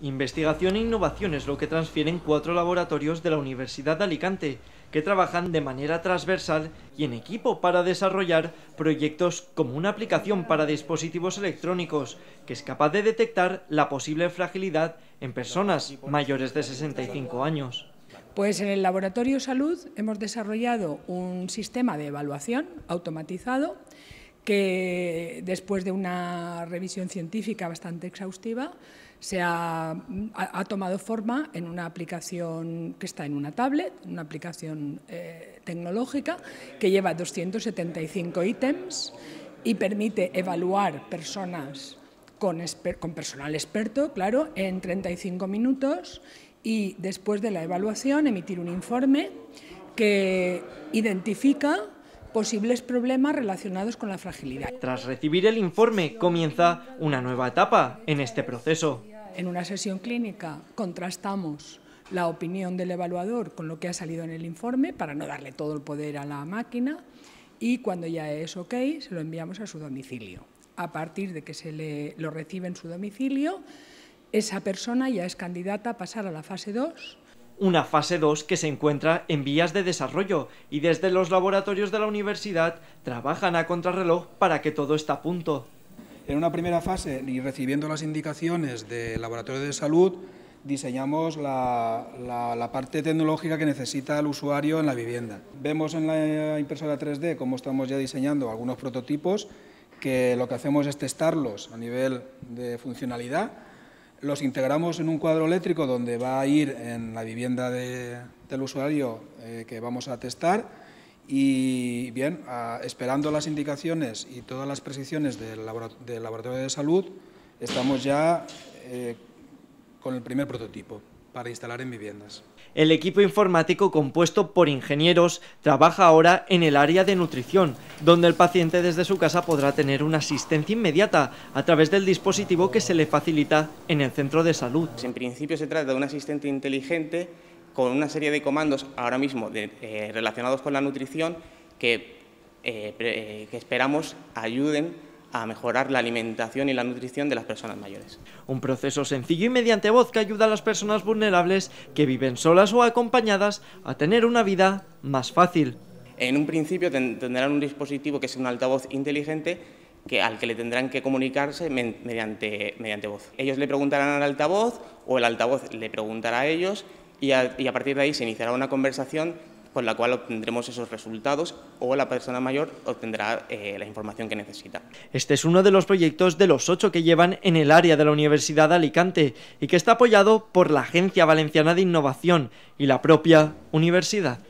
Investigación e innovación es lo que transfieren cuatro laboratorios de la Universidad de Alicante, que trabajan de manera transversal y en equipo para desarrollar proyectos como una aplicación para dispositivos electrónicos que es capaz de detectar la posible fragilidad en personas mayores de 65 años. Pues en el Laboratorio Salud hemos desarrollado un sistema de evaluación automatizado que después de una revisión científica bastante exhaustiva se ha, tomado forma en una aplicación que está en una tablet, una aplicación eh, tecnológica que lleva 275 ítems y permite evaluar personas con, con personal experto, claro, en 35 minutos y después de la evaluación emitir un informe que identifica posibles problemas relacionados con la fragilidad. Tras recibir el informe comienza una nueva etapa en este proceso. En una sesión clínica contrastamos la opinión del evaluador con lo que ha salido en el informe para no darle todo el poder a la máquina y cuando ya es ok se lo enviamos a su domicilio. A partir de que se le, lo recibe en su domicilio, esa persona ya es candidata a pasar a la fase 2 una fase 2 que se encuentra en vías de desarrollo y desde los laboratorios de la universidad trabajan a contrarreloj para que todo esté a punto. En una primera fase, y recibiendo las indicaciones del laboratorio de salud, diseñamos la, parte tecnológica que necesita el usuario en la vivienda. Vemos en la impresora 3D cómo estamos ya diseñando algunos prototipos que lo que hacemos es testarlos a nivel de funcionalidad los integramos en un cuadro eléctrico donde va a ir en la vivienda del usuario eh, que vamos a testar. Y bien, esperando las indicaciones y todas las precisiones del, laboratorio de salud, estamos ya eh, con el primer prototipo para instalar en viviendas. El equipo informático compuesto por ingenieros trabaja ahora en el área de nutrición, donde el paciente desde su casa podrá tener una asistencia inmediata a través del dispositivo que se le facilita en el centro de salud. En principio se trata de un asistente inteligente con una serie de comandos ahora mismo eh, relacionados con la nutrición que, eh, eh, que esperamos ayuden a mejorar la alimentación y la nutrición de las personas mayores. Un proceso sencillo y mediante voz que ayuda a las personas vulnerables que viven solas o acompañadas a tener una vida más fácil. En un principio tendrán un dispositivo que es un altavoz inteligente que, al que le tendrán que comunicarse mediante, mediante voz. Ellos le preguntarán al altavoz o el altavoz le preguntará a ellos y a, y a partir de ahí se iniciará una conversación con la cual obtendremos esos resultados o la persona mayor obtendrá eh, la información que necesita. Este es uno de los proyectos de los ocho que llevan en el área de la Universidad de Alicante y que está apoyado por la Agencia Valenciana de Innovación y la propia universidad.